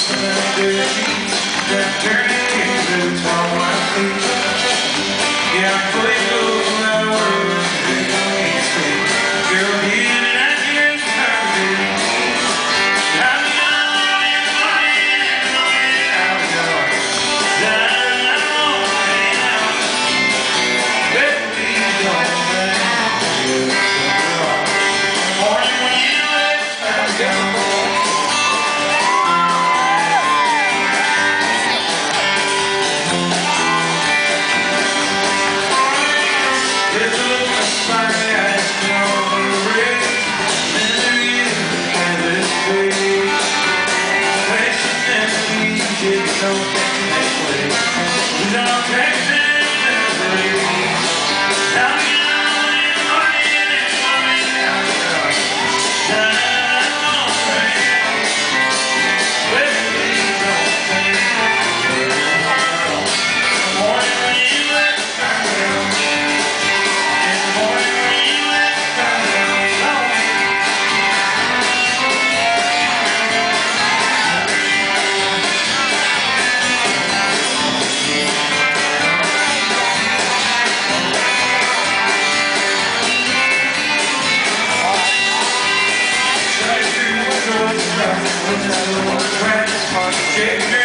Turn it into so window, friends, my shit.